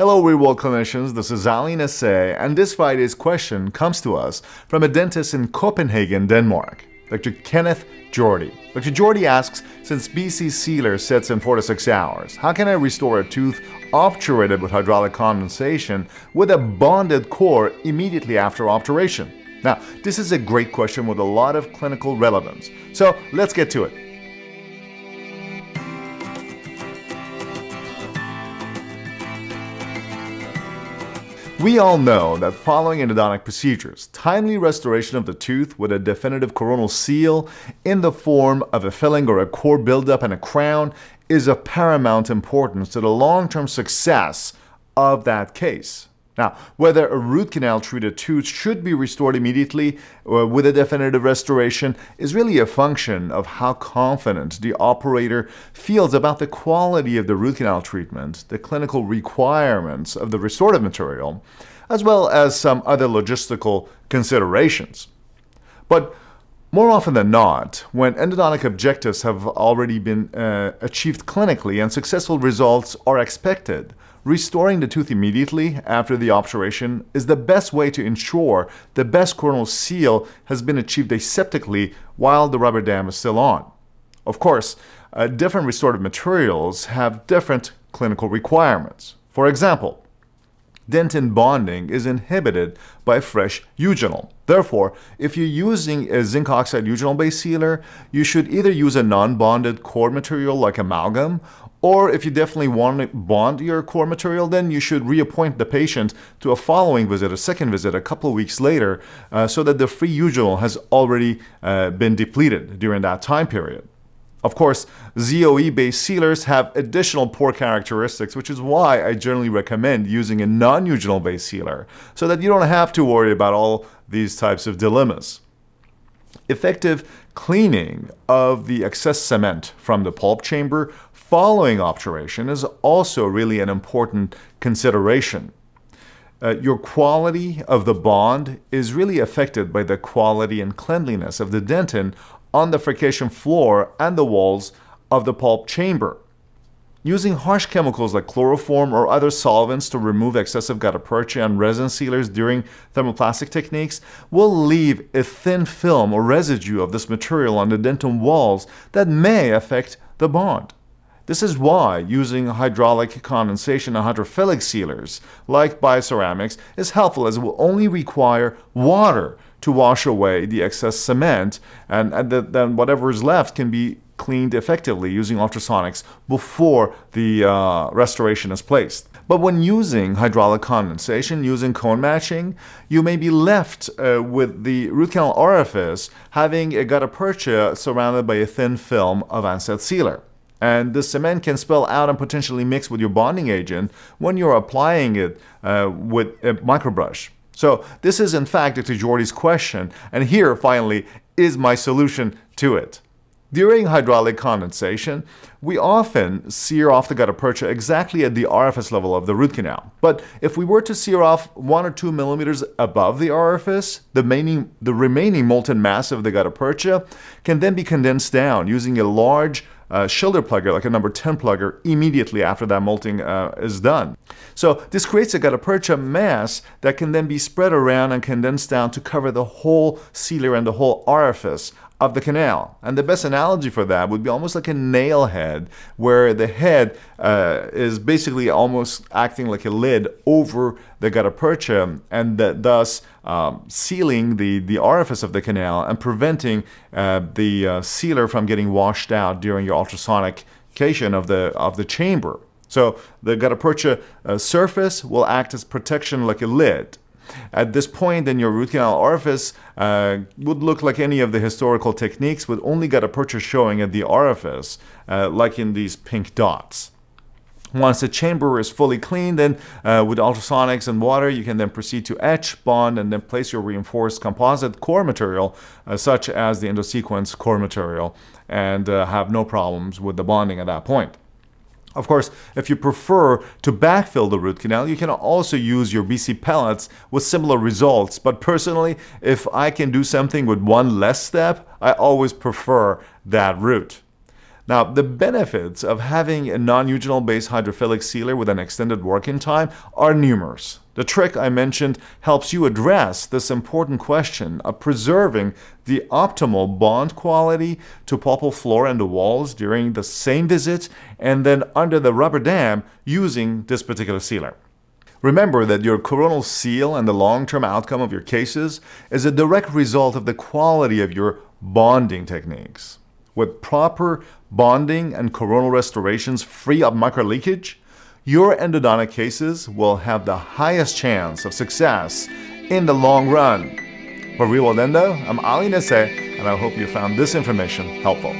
Hello, real clinicians. This is Ali Nasseh, and this Friday's question comes to us from a dentist in Copenhagen, Denmark, Dr. Kenneth Jordy. Dr. Jordy asks Since BC sealer sits in 4 to 6 hours, how can I restore a tooth obturated with hydraulic condensation with a bonded core immediately after obturation? Now, this is a great question with a lot of clinical relevance. So let's get to it. We all know that following endodontic procedures, timely restoration of the tooth with a definitive coronal seal in the form of a filling or a core buildup and a crown is of paramount importance to the long-term success of that case. Now, whether a root canal treated tooth should be restored immediately or with a definitive restoration is really a function of how confident the operator feels about the quality of the root canal treatment, the clinical requirements of the restorative material, as well as some other logistical considerations. But more often than not, when endodontic objectives have already been uh, achieved clinically and successful results are expected, Restoring the tooth immediately after the obturation is the best way to ensure the best coronal seal has been achieved aseptically while the rubber dam is still on. Of course, uh, different restorative materials have different clinical requirements. For example, dentin bonding is inhibited by fresh eugenol. Therefore, if you're using a zinc oxide eugenol based sealer, you should either use a non-bonded core material like amalgam or if you definitely want to bond your core material, then you should reappoint the patient to a following visit, a second visit, a couple weeks later, uh, so that the free eugenol has already uh, been depleted during that time period. Of course, ZOE-based sealers have additional poor characteristics, which is why I generally recommend using a non-eugenol-based sealer, so that you don't have to worry about all these types of dilemmas. Effective cleaning of the excess cement from the pulp chamber following obturation is also really an important consideration. Uh, your quality of the bond is really affected by the quality and cleanliness of the dentin on the furcation floor and the walls of the pulp chamber. Using harsh chemicals like chloroform or other solvents to remove excessive gutta percha and resin sealers during thermoplastic techniques will leave a thin film or residue of this material on the dentin walls that may affect the bond. This is why using hydraulic condensation and hydrophilic sealers, like bioceramics, is helpful as it will only require water to wash away the excess cement, and, and the, then whatever is left can be cleaned effectively using ultrasonics before the uh, restoration is placed. But when using hydraulic condensation, using cone matching, you may be left uh, with the root canal orifice having a gutta percha surrounded by a thin film of NSAID sealer. And the cement can spill out and potentially mix with your bonding agent when you're applying it uh, with a microbrush. So this is in fact Dr. Jordy's question, and here finally is my solution to it. During hydraulic condensation, we often sear off the gutta percha exactly at the orifice level of the root canal. But if we were to sear off one or two millimeters above the orifice, the remaining, the remaining molten mass of the gutta percha can then be condensed down using a large uh, Schilder plugger, like a number 10 plugger, immediately after that molting uh, is done. So this creates a gutta percha mass that can then be spread around and condensed down to cover the whole sealer and the whole orifice of the canal. And the best analogy for that would be almost like a nail head, where the head uh, is basically almost acting like a lid over the gutta percha and that thus um, sealing the, the orifice of the canal and preventing uh, the uh, sealer from getting washed out during your ultrasonication of the, of the chamber. So the gutta percha uh, surface will act as protection like a lid. At this point, then your root canal orifice uh, would look like any of the historical techniques with only gutta percha showing at the orifice, uh, like in these pink dots. Once the chamber is fully cleaned, then uh, with ultrasonics and water, you can then proceed to etch, bond, and then place your reinforced composite core material, uh, such as the Endosequence core material, and uh, have no problems with the bonding at that point. Of course, if you prefer to backfill the root canal, you can also use your BC pellets with similar results. But personally, if I can do something with one less step, I always prefer that route. Now, the benefits of having a non-eugenol based hydrophilic sealer with an extended working time are numerous. The trick I mentioned helps you address this important question of preserving the optimal bond quality to pulpal floor and the walls during the same visit and then under the rubber dam using this particular sealer. Remember that your coronal seal and the long-term outcome of your cases is a direct result of the quality of your bonding techniques. With proper bonding and coronal restorations free of microleakage, your endodontic cases will have the highest chance of success in the long run. For Real Endo, I'm Ali Nasseh, and I hope you found this information helpful.